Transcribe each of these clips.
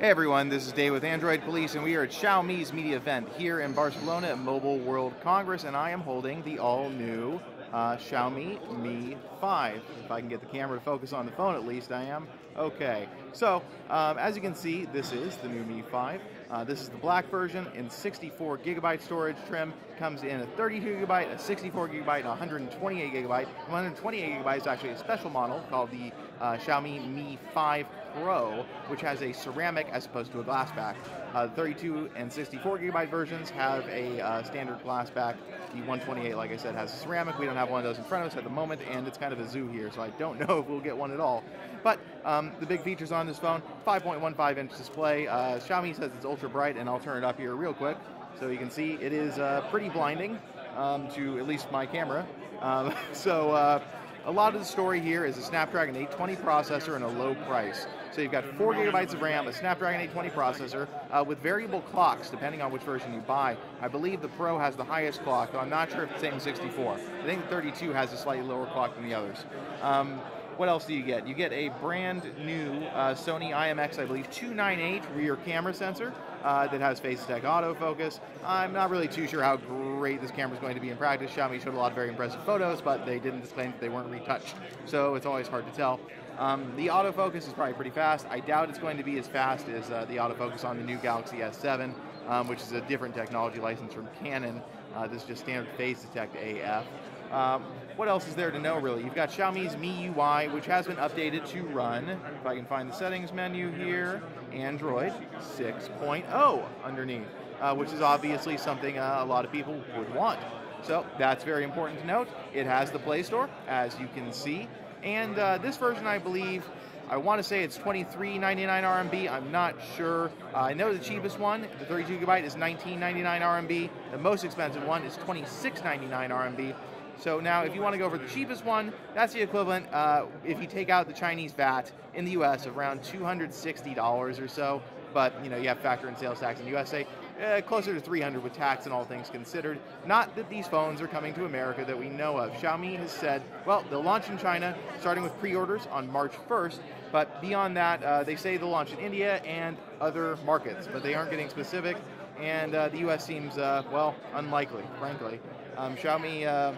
Hey everyone, this is Dave with Android Police, and we are at Xiaomi's media event here in Barcelona at Mobile World Congress, and I am holding the all-new uh, Xiaomi Mi 5. If I can get the camera to focus on the phone at least, I am. Okay, so um, as you can see, this is the new Mi 5. Uh, this is the black version in 64 gigabyte storage trim. Comes in a 32 gigabyte, a 64 gigabyte, and 128 gigabyte. 128 gigabyte is actually a special model called the uh, Xiaomi Mi 5 Pro, which has a ceramic as opposed to a glass back. Uh, 32 and 64 gigabyte versions have a uh, standard glass back. The 128, like I said, has a ceramic. We don't have one of those in front of us at the moment, and it's kind of a zoo here, so I don't know if we'll get one at all. But um, the big features on this phone: 5.15 inch display. Uh, Xiaomi says it's ultra bright, and I'll turn it up here real quick so you can see it is uh, pretty blinding um, to at least my camera. Um, so uh, a lot of the story here is a Snapdragon 820 processor and a low price. So you've got 4 gigabytes of RAM, a Snapdragon 820 processor uh, with variable clocks depending on which version you buy. I believe the Pro has the highest clock, though I'm not sure if it's the same 64. I think the 32 has a slightly lower clock than the others. Um, what else do you get? You get a brand new uh, Sony IMX, I believe, 298 rear camera sensor uh, that has face detect autofocus. I'm not really too sure how great this camera is going to be in practice. Xiaomi showed a lot of very impressive photos, but they didn't disclaim that they weren't retouched, so it's always hard to tell. Um, the autofocus is probably pretty fast. I doubt it's going to be as fast as uh, the autofocus on the new Galaxy S7, um, which is a different technology license from Canon. Uh, this is just standard face detect AF. Um, what else is there to know really? You've got Xiaomi's MIUI, which has been updated to run, if I can find the settings menu here, Android 6.0 underneath, uh, which is obviously something uh, a lot of people would want. So that's very important to note. It has the Play Store, as you can see, and uh, this version, I believe, I want to say it's 23.99 RMB. I'm not sure. Uh, I know the cheapest one, the 32 gigabyte, is 19.99 RMB. The most expensive one is 26.99 RMB. So now, if you want to go for the cheapest one, that's the equivalent, uh, if you take out the Chinese VAT in the US, of around $260 or so. But you know, you have factor in sales tax in the USA, uh, closer to 300 with tax and all things considered. Not that these phones are coming to America that we know of. Xiaomi has said, well, they'll launch in China, starting with pre-orders on March 1st. But beyond that, uh, they say they'll launch in India and other markets, but they aren't getting specific. And uh, the U.S. seems, uh, well, unlikely, frankly. Um, Xiaomi uh,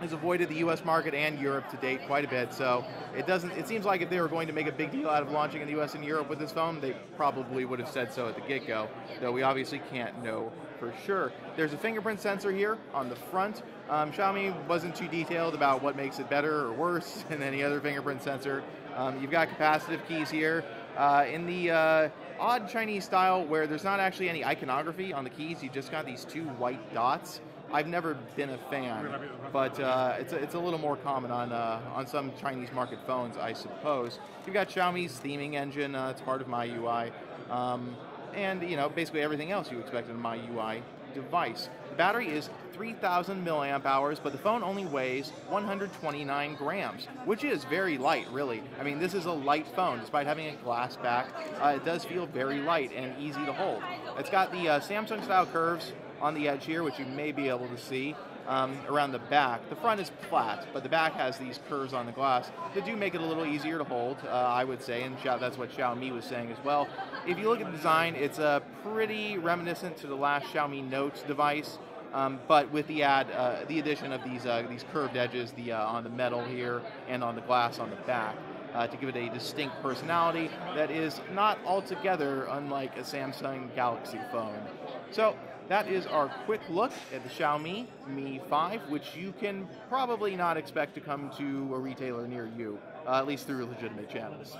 has avoided the U.S. market and Europe to date quite a bit. So it doesn't. It seems like if they were going to make a big deal out of launching in the U.S. and Europe with this phone, they probably would have said so at the get-go. Though we obviously can't know for sure. There's a fingerprint sensor here on the front. Um, Xiaomi wasn't too detailed about what makes it better or worse than any other fingerprint sensor. Um, you've got capacitive keys here. Uh, in the uh, odd Chinese style where there's not actually any iconography on the keys, you just got these two white dots. I've never been a fan, but uh, it's, a, it's a little more common on uh, on some Chinese market phones, I suppose. You've got Xiaomi's theming engine; uh, it's part of MIUI, um, and you know basically everything else you expect in a MIUI device. The battery is 3,000 milliamp hours, but the phone only weighs 129 grams, which is very light, really. I mean, this is a light phone, despite having a glass back. Uh, it does feel very light and easy to hold. It's got the uh, Samsung-style curves on the edge here, which you may be able to see um, around the back. The front is flat, but the back has these curves on the glass that do make it a little easier to hold, uh, I would say, and that's what Xiaomi was saying as well. If you look at the design, it's uh, pretty reminiscent to the last Xiaomi Note device. Um, but with the add, uh, the addition of these uh, these curved edges, the uh, on the metal here and on the glass on the back, uh, to give it a distinct personality that is not altogether unlike a Samsung Galaxy phone. So that is our quick look at the Xiaomi Mi 5, which you can probably not expect to come to a retailer near you, uh, at least through legitimate channels.